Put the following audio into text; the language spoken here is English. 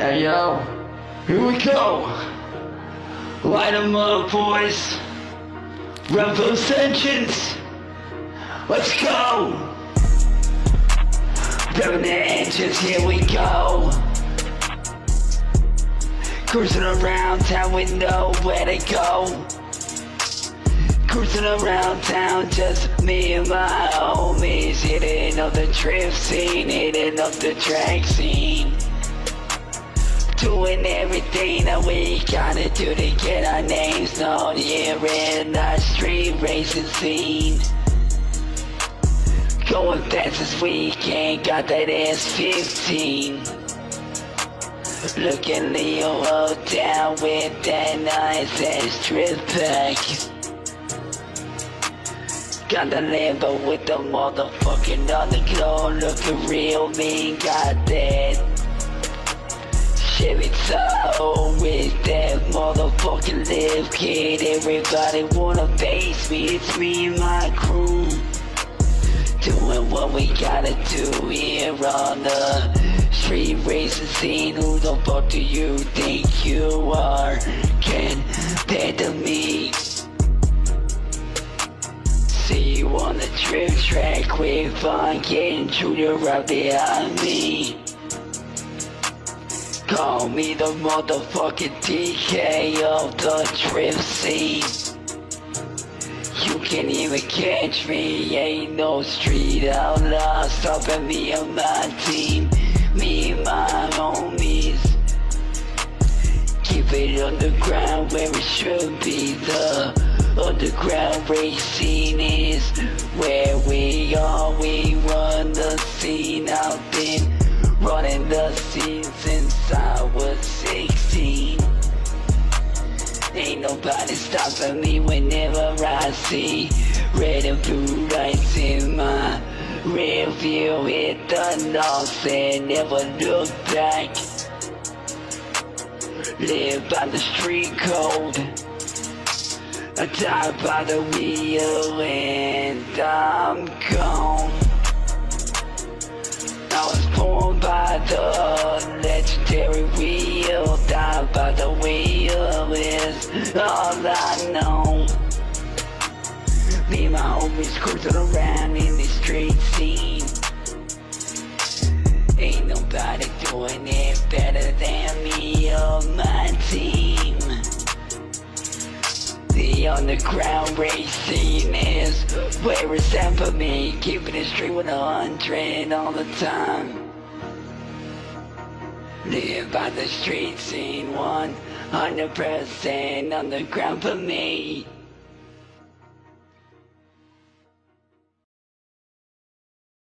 Hey yo, here we go. Light 'em up, boys. Run for sentence. Let's go. Revving the engines, here we go. Cruising around town with nowhere to go. Cruising around town, just me and my homies Hitting up the drift scene, hitting up the track scene Doing everything that we gotta do to get our names known here in the street racing scene. Going fast as we can, got that S15 Looking Leo down with that nice ass drip pack. Got the Lambo with the motherfucking underglow Looking real mean, got that Chevy Tahoe with that motherfucking live kid Everybody wanna face me, it's me and my crew Doing what we gotta do here on the street racing scene Who the fuck do you think you are? Compared to me See you on the drift track with Von getting Junior right behind me. Call me the motherfucking DK of the scene. You can't even catch me, ain't no street outlaw stopping me and my team. Me and my homies. Keep it underground where it should be the Underground racing is where we are. We run the scene. out there, running the scene Ain't nobody stopping me whenever I see red and blue lights in my rear view. Hit the north and never look back. Live by the street code. I die by the wheel and I'm gone. I was born by all I know. Me and my homies cruising around in the street scene. Ain't nobody doing it better than me or my team. The underground racing is where it's at for me. Keeping it straight with a hundred all the time. Live by the street scene, 100% underground for me.